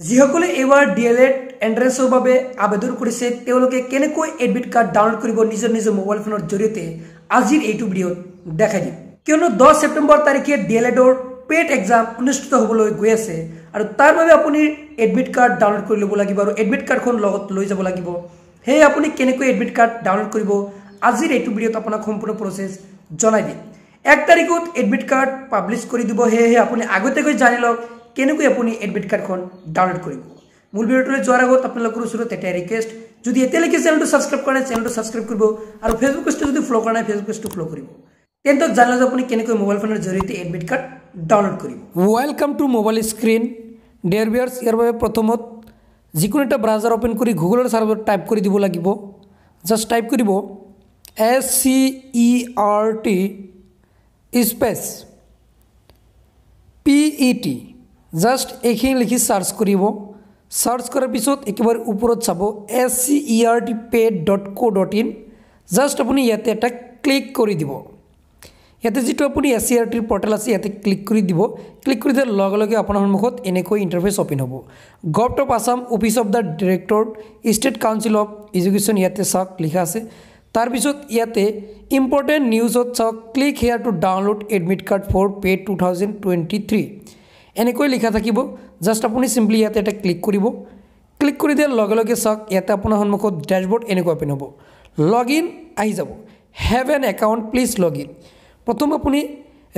যিসকলে এইবাৰ D L add এণ্ট্ৰেঞ্চৰ বাবে আবেদন কৰিছে তেওঁলোকে কেনেকৈ এডমিট কাৰ্ড ডাউনলোড কৰিব নিজৰ নিজৰ মোবাইল ফোনৰ জৰিয়তে আজিৰ এইটো ভিডিঅ'ত দেখাই দিম। কিয়নো দহ ছেপ্টেম্বৰ তাৰিখে D L Ed PET exam অনুষ্ঠিত হ'বলৈ গৈ আছে আৰু তাৰ বাবে আপুনি এডমিট কাৰ্ড ডাউনলোড কৰি ল'ব লাগিব আৰু এডমিট কাৰ্ডখন লগত লৈ যাব লাগিব। সেয়ে আপুনি কেনেকৈ এডমিট কাৰ্ড ডাউনলোড কৰিব আজিৰ এইটো ভিডিঅ'ত আপোনাক সম্পূৰ্ণ প্ৰচেছ জনাই দিম। এক তাৰিখত এডমিট কাৰ্ড পাব্লিছ কৰি দিব সেয়েহে আপুনি আগতীয়াকৈ জানি লওক কেনেকৈ আপুনি এডমিট কাৰ্ডখন ডাউনলোড কৰিব? মূল ভিডিঅ'টোলৈ যোৱাৰ আগত আপোনালোকৰ ওচৰত এটাই ৰিকুৱেষ্ট যদি এতিয়ালৈকে চেনেলটো ছাবস্ক্ৰাইব কৰা নাই চেনেলটো ছাবস্ক্ৰাইব কৰিব আৰু ফেচবুক পেজটো যদি ফ'ল' কৰা নাই ফেচবুক পেজটো ফ'ল' কৰিব। তেন্তে জানিলে যে আপুনি কেনেকৈ মোবাইল ফোনৰ জৰিয়তে এডমিট কাৰ্ড ডাউনলোড কৰিব। Welcome to mobile screen dear viewers ইয়াৰ বাবে প্ৰথমত যিকোনো এটা ব্ৰাউজাৰ অ'পেন কৰি গুগলৰ ছাৰ্ভাৰত টাইপ কৰি দিব লাগিব। জাষ্ট টাইপ কৰিব S C E R T space P E T just এইখিনি লিখি চাৰ্চ কৰিব। চাৰ্চ কৰাৰ পিছত একেবাৰে ওপৰত চাব S C E R T PET dot co' dot in just আপুনি ইয়াতে এটা ক্লিক কৰি দিব। ইয়াতে যিটো আপুনি এছ চি আৰ টিৰ পৰ্টেল আছে ইয়াতে ক্লিক কৰি দিব। ক্লিক কৰি দিয়াৰ লগে লগে আপোনাৰ সন্মুখত এনেকৈ ইণ্টাৰফেচ অ'পেন হ'ব। Govt of Assam office of the director state council of education ইয়াতে চাওক লিখা আছে। তাৰপিছত ইয়াতে ইম্পৰ্টেণ্ট নিউজত চাওক click here to download admit card for PET' two thousand twenty three এনেকৈ লিখা থাকিব। জাষ্ট আপুনি চিম্পলি ইয়াতে এটা ক্লিক কৰিব। ক্লিক কৰি দিয়াৰ লগে লগে চাওক ইয়াতে আপোনাৰ সন্মুখত ডেছবৰ্ড এনেকৈ অ'পেন হ'ব। লগ ইন আহি যাব। Have an account please log in প্ৰথম আপুনি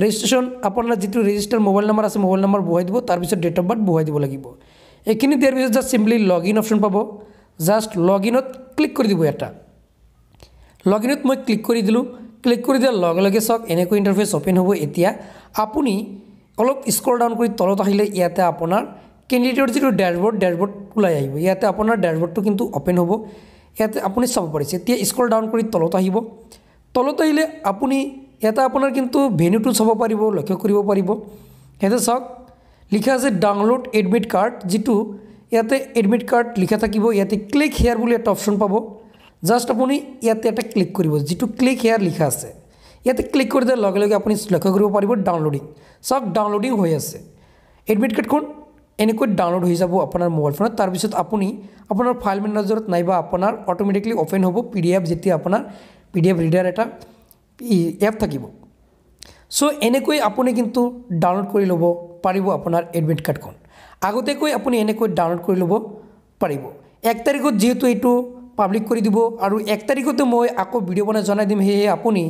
ৰেজিষ্ট্ৰেশ্যন আপোনাৰ যিটো ৰেজিষ্টাৰ মোবাইল নম্বৰ আছে মোবাইল নম্বৰ বহাই দিব তাৰপিছত ডেট অফ বাৰ্থ বহাই দিব লাগিব। এইখিনি দিয়াৰ পিছত just simply log in option পাব। জাষ্ট লগ ইনত ক্লিক কৰি দিব এটা লগ ইনত মই ক্লিক কৰি দিলোঁ। ক্লিক কৰি দিয়াৰ লগে লগে চাওক এনেকৈ ইণ্টাৰফেচ অ'পেন হ'ব এতিয়া। আপুনি অলপ স্কল ডাউন কৰি তলত আহিলে ইয়াতে আপোনাৰ কেণ্ডিডেটৰ যিটো ডেছবৰ্ড ডেছবৰ্ড ওলাই আহিব। ইয়াতে আপোনাৰ ডেছবৰ্ডটো কিন্তু অ'পেন হ'ব। ইয়াতে আপুনি চাব পাৰিছে এতিয়া স্কল ডাউন কৰি তলত আহিব। তলত আহিলে আপুনি ইয়াতে আপোনাৰ কিন্তু ভেনিউটো চাব পাৰিব লক্ষ্য কৰিব পাৰিব। ইয়াতে চাওক লিখা আছে ডাউনলোড এডমিট কাৰ্ড যিটো ইয়াতে এডমিট কাৰ্ড লিখা থাকিব। ইয়াতে ক্লিক হেয়াৰ বুলি এটা অপশ্যন পাব। জাষ্ট আপুনি ইয়াতে এটা ক্লিক কৰিব যিটো ক্লিক হেয়াৰ লিখা আছে। ইয়াতে ক্লিক কৰি দিয়াৰ লগে লগে আপুনি লক্ষ্য কৰিব পাৰিব ডাউনলোডিং চাওক ডাউনলোডিং হৈ আছে। এডমিট কাৰ্ডখন এনেকৈ ডাউনলোড হৈ যাব আপোনাৰ মোবাইল ফোনত তাৰপিছত আপুনি আপোনাৰ ফাইল মেনেজাৰত নাইবা আপোনাৰ অট'মেটিকলি অ'পেন হ'ব পি ডি এফ যেতিয়া আপোনাৰ পি ডি এফ ৰিডাৰ এটা এপ থাকিব। চ' এনেকৈ আপুনি কিন্তু ডাউনলোড কৰি ল'ব পাৰিব আপোনাৰ এডমিট কাৰ্ডখন আগতীয়াকৈ আপুনি এনেকৈ ডাউনলোড কৰি ল'ব পাৰিব। এক তাৰিখত যিহেতু এইটো পাব্লিক কৰি দিব আৰু এক তাৰিখতে মই আকৌ ভিডিঅ' বনাই জনাই দিম। সেয়েহে আপুনি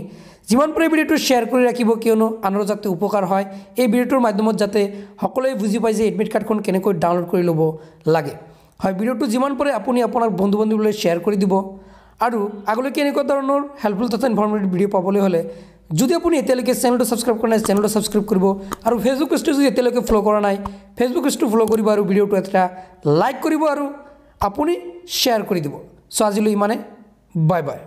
যিমান পাৰে ভিডিঅ'টো শ্বেয়াৰ কৰি ৰাখিব কিয়নো আনৰ যাতে উপকাৰ হয় এই ভিডিঅ'টোৰ মাধ্যমত যাতে সকলোৱে বুজি পায় যে এডমিট কাৰ্ডখন কেনেকৈ ডাউনলোড কৰি ল'ব লাগে। হয় ভিডিঅ'টো যিমান পাৰে আপুনি আপোনাৰ বন্ধু বান্ধৱীলৈ শ্বেয়াৰ কৰি দিব। আৰু আগলৈকে এনেকুৱা ধৰণৰ হেল্পফুল তথা ইনফৰ্মেটিভ ভিডিঅ' পাবলৈ হ'লে যদি আপুনি এতিয়ালৈকে চেনেলটো ছাবস্ক্ৰাইব কৰা নাই চেনেলটো ছাবস্ক্ৰাইব কৰিব। আৰু ফেচবুক পেজটো যদি এতিয়ালৈকে ফ'ল' কৰা নাই ফেচবুক পেজটো ফ'ল' কৰিব আৰু ভিডিঅ'টো এটা লাইক কৰিব আৰু আপুনি শ্বেয়াৰ কৰি দিব। চ' আজিলৈ ইমানে বাই বাই